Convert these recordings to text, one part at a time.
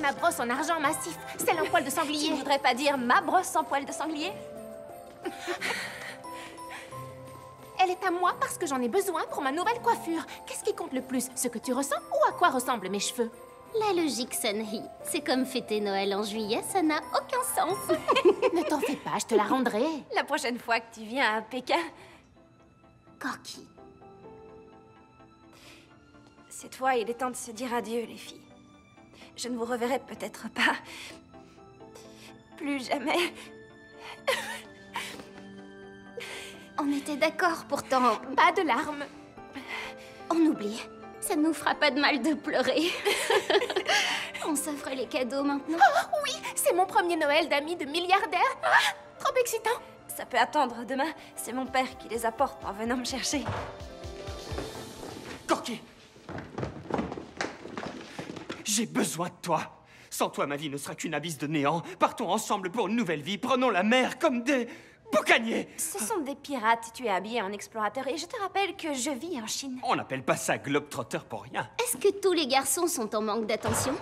ma brosse en argent massif, celle en poil de Tu sanglier. ne voudrais pas dire ma brosse en poil de sanglier? Elle est à moi parce que j'en ai besoin pour ma nouvelle coiffure. Qu'est-ce qui compte le plus, ce que tu ressens ou à quoi ressemblent mes cheveux? La logique Sunhee. C'est comme fêter Noël en juillet, ça n'a aucun sens. Ne t'en fais pas, je te la rendrai. La prochaine fois que tu viens à Pékin, Corky. cette fois, il est temps de se dire adieu, les filles. Je ne vous reverrai peut-être pas. Plus jamais. On était d'accord pourtant. Pas de larmes. On oublie. Ça nous fera pas de mal de pleurer. On s'offre les cadeaux maintenant. Oui, c'est mon premier Noël d'amis de milliardaires. Ah, trop excitant. Ça peut attendre demain. C'est mon père qui les apporte en venant me chercher. Corky J'ai besoin de toi. Sans toi, ma vie ne sera qu'une abysse de néant. Partons ensemble pour une nouvelle vie. Prenons la mer comme des boucaniers. Ce sont des pirates. Tu es habillé en explorateur et je te rappelle que je vis en Chine. On n'appelle pas ça globetrotter pour rien. Est-ce que tous les garçons sont en manque d'attention?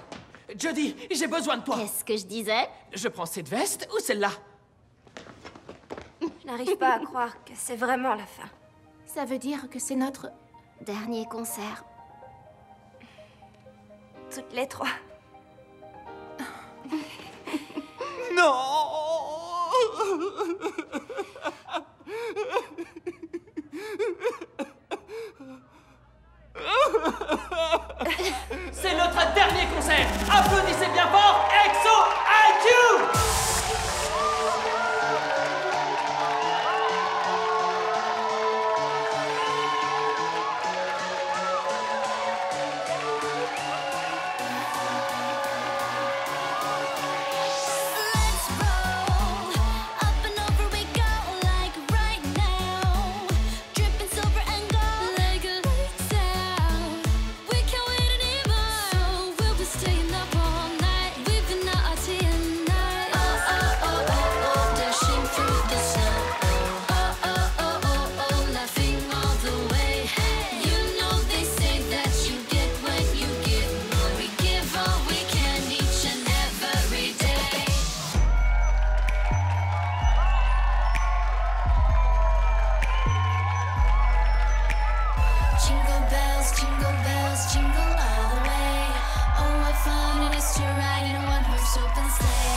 Jody, j'ai besoin de toi. Qu'est-ce que je disais? Je prends cette veste ou celle-là? Je n'arrive pas à croire que c'est vraiment la fin. Ça veut dire que c'est notre... Dernier concert. Toutes les trois. Non C'est notre dernier concert Applaudissez